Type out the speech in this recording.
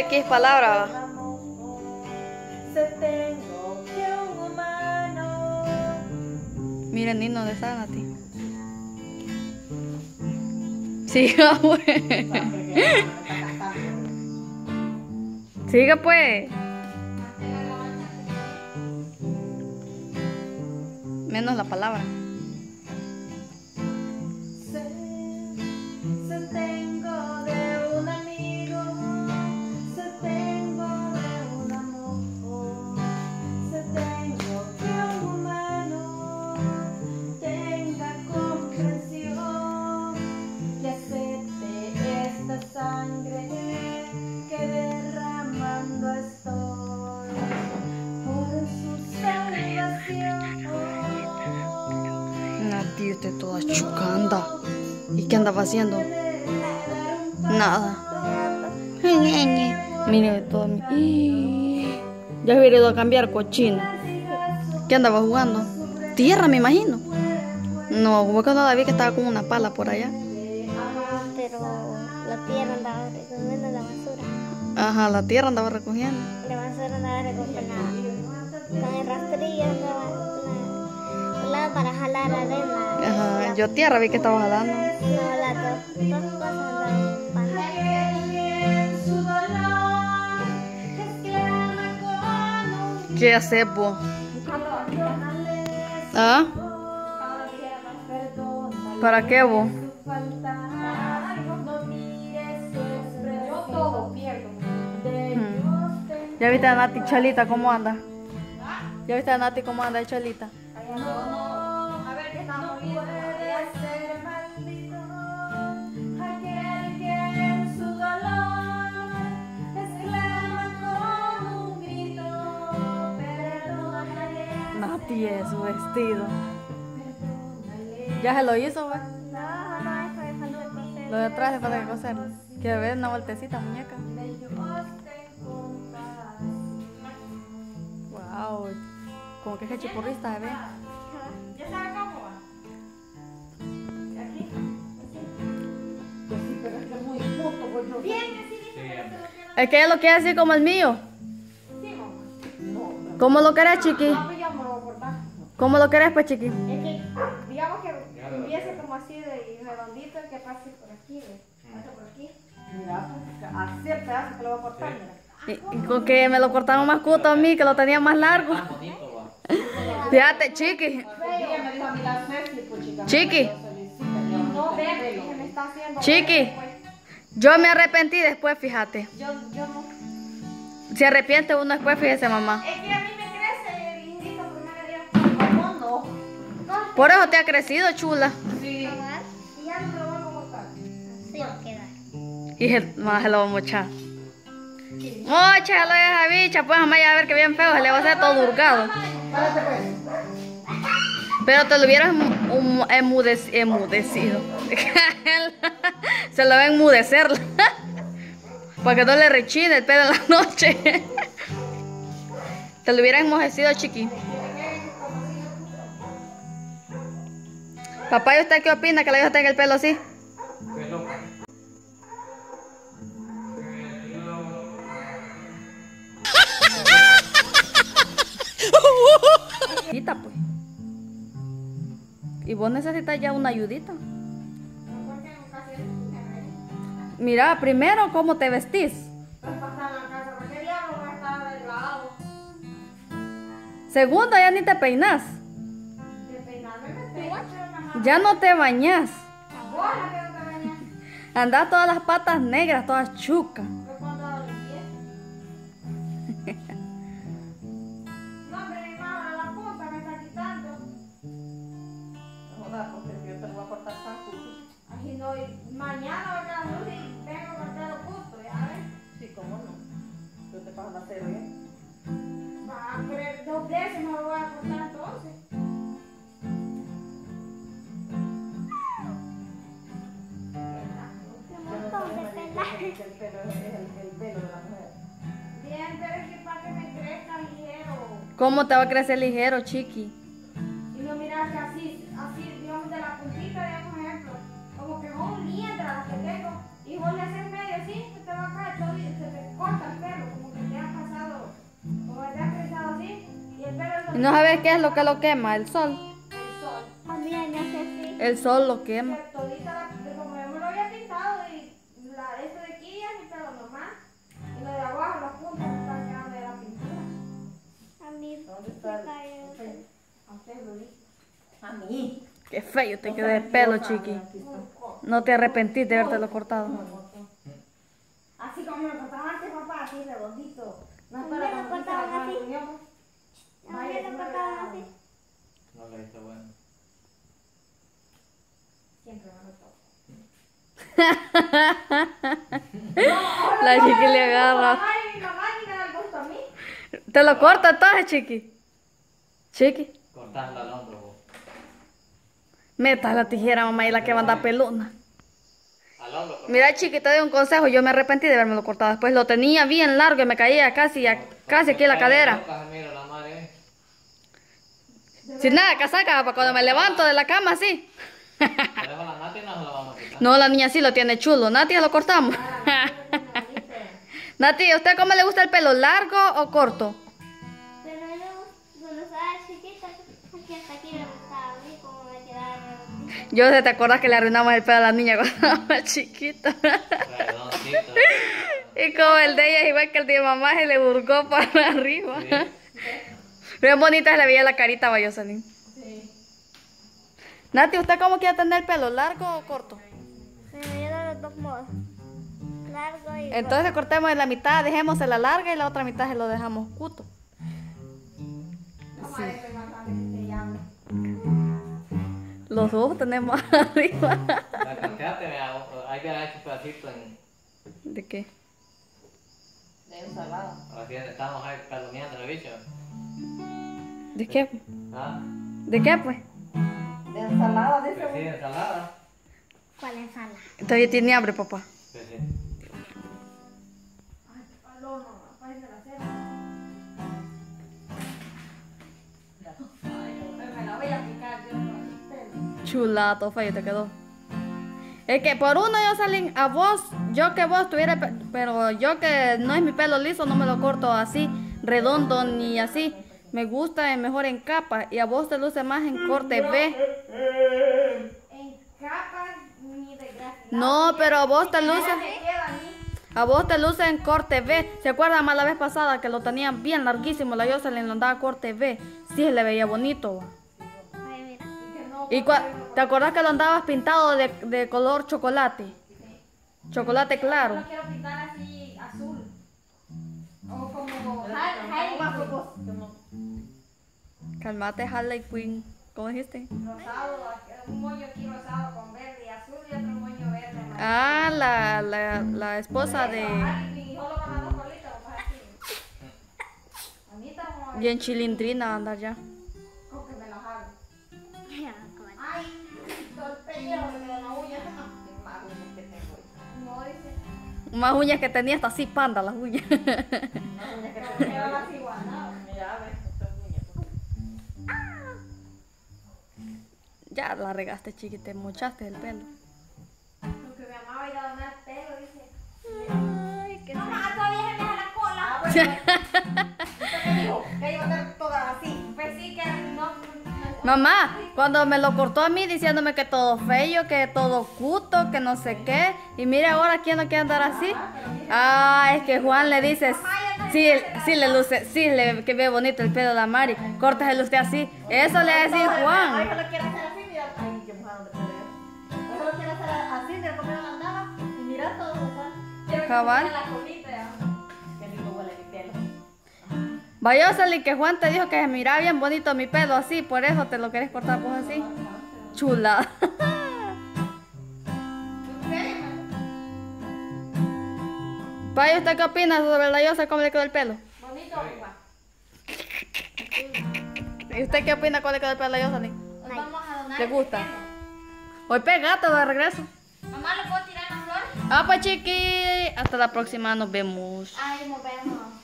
X palabra. Miren, ni dónde está Nati. Siga, pues. Siga, pues. Menos la palabra. Se, se tengo Toda chucanda. ¿Y qué andaba haciendo? Nada. Mire todo mi... Ya hubiera ido a cambiar cochino. ¿Qué andaba jugando? Tierra, me imagino. No, como que todavía que estaba con una pala por allá. Pero la tierra andaba recogiendo la basura. Ajá, la tierra andaba recogiendo. La basura andaba recogiendo con el rastrillo andaba para jalar arena. Ajá, yo tierra vi que estaba jalando. No, las dos, dos cosas andaban ocupando. Su dolor exclama con un ¿Qué haces vos? ¿Ah? ¿Para qué vos? ¿Ya viste a Nati Chalita cómo anda? ¿Ya viste a Nati cómo anda Chalita? Nati es su vestido. ¿Ya se lo hizo, güey? No, no, eso me falta coser. Lo de atrás es para coserlo. Que ver una vueltecita, muñeca. Wow. Como que es chipurrista, se ve. ¿Ya sabe cómo va? Bien, así dice, pero te lo quiero Es que ella lo quiere así como el mío. ¿Cómo lo querés, chiqui? ¿Cómo lo querés, pues, chiqui? Es que, digamos que empiece como así de redondito y que pase por aquí. Pase por aquí. Mira, así el pedazo que lo voy a cortar, mira. Y, y con que me lo cortaron más corto a mí, que lo tenía más largo. Fíjate, chiqui. Pues. Chiqui. No, ve que se me está haciendo. Chiqui. Yo me arrepentí después, fíjate. Yo, yo no. Se arrepiente uno después, fíjese, mamá. Es que a mí Por eso te ha crecido, chula. sí. Y ya no lo vuelvo a cortar. Sí, va a quedar. Y más se lo va a mochar. Mochalo esa bicha, pues jamás ya a ver que bien feo, se le va a hacer todo pues. Pero te lo hubieras emudecido. se lo va a enmudecer. Para que no le rechine el pelo en la noche. te lo hubieras enmojecido, chiqui. Papá, ¿y usted qué opina que la hija tenga el pelo así? Quita, pues. Y vos necesitas ya una ayudita. Mira, primero, ¿cómo te vestís? Segundo, ya ni te peinas. Ya no te bañas. Andas todas las patas negras, todas chucas. ¿Cómo te va a crecer ligero, chiqui? Y lo miras que así, así, digamos, de la puntita, digamos, ejemplo, como que son un liendro las que tengo, y vos le haces medio así, se te va a caer, todo, y se te corta el pelo, como que te has pasado, como que te has crecido así, y el pelo... ¿Y no sabes qué es lo que lo quema? ¿El sol? El sol. El sol lo quema. A lo mí. Qué feo te quedó de pelo, chiqui. No te arrepentís de habértelo cortado. Así como me lo cortaban antes, papá, así redondito. No para me lo cortaban así. mí me lo cortaban así. No le está bueno. Siempre me lo toco. La chiqui le agarra. El. ¿Te lo corta entonces, chiqui? Chiqui. Cortarla al hombro, vos. Metas la tijera, mamá, y la que va a andar pelona. Al hombro. Mira, chiqui, te doy un consejo. Yo me arrepentí de haberme lo cortado. Después lo tenía bien largo y me caía casi, a- casi aquí en la cadera. Madre. Sin nada, casaca, para cuando me levanto de la cama, y no la. No, niña sí lo tiene chulo. Nati, ya lo cortamos. Nati, ¿a usted cómo le gusta el pelo? ¿Largo o corto? Yo sé, ¿te acuerdas que le arruinamos el pelo a la niña cuando estaba chiquita? Redoncito. y como el de ella, igual que el de mamá, se le burgó para arriba. Sí. Bien bonita se le veía la carita a Jocelyn. Nati, ¿usted cómo quiere tener el pelo? ¿Largo o corto? Yo de los dos modos. Largo y Entonces cortemos en la mitad, dejemos la larga y la otra mitad se lo dejamos cuto. Vamos Los dos tenemos arriba. La vea, ahí hubiera hecho un pedacito en. ¿De qué? De ensalada. Así estamos ahí caloneando el bicho. ¿De qué? ¿Ah? ¿De qué, pues? De ensalada, dice. Pues sí, ensalada. ¿Cuál ensalada? Todavía tiene hambre, papá. Pues sí. Ay, Pablo, pelo. Chulato, feo te quedó. Es que por uno yo salí a vos, yo que vos tuviera, pe- pero yo que no es mi pelo liso, no me lo corto así, redondo ni así. Me gusta mejor en capa y a vos te luce más en corte B. En capas ni de. No, pero a vos te luce, a vos te luce en corte B. ¿Se acuerdan más la vez pasada que lo tenía bien larguísimo? La Jocelyn lo andaba corte B. Sí, se le veía bonito. Y ¿Y cua- te acordás que lo andabas pintado de, de color chocolate? Chocolate Yo claro. lo quiero pintar así azul. O como Harley Calmate, Harley Quinn. ¿Cómo dijiste? rosado, un moño aquí rosado con verde y azul y otro moño verde. Ah, la, la, la esposa de... Quinn, Bien chilindrina andar ya. Más uñas que tenía hasta así panda las uñas. Que así. Mira, ves, estas ya la regaste, chiqui, te mochaste el pelo. Porque mi mamá va a donar pelo, dice. Ay, qué Mamá, todavía se me deja la cola. Ah, bueno. Dijo que iba a Mamá, cuando me lo cortó a mí diciéndome que todo feo, que todo cuto, que no sé qué. Y mire ahora quién no quiere andar así. Ah, es que Juan le dice, sí, sí le luce, sí le que ve bonito el pelo a la Mari. Córteselo usted así. Eso le va a decir Juan. Vaya, Sally, que Juan te dijo que se miraba bien bonito mi pelo así, por eso te lo querés cortar vos así. Chula. Vaya, ¿usted qué opina sobre la Yosa? ¿Cómo le quedó el pelo? Bonito, papá. ¿Y usted qué opina cómo le quedó el pelo a la Yosa? Hoy vamos a donar. ¿Le gusta? Hoy pegate de regreso. Mamá, ¿le puedo tirar las flores? Ah, pues chiqui. Hasta la próxima, nos vemos. Ay, nos vemos.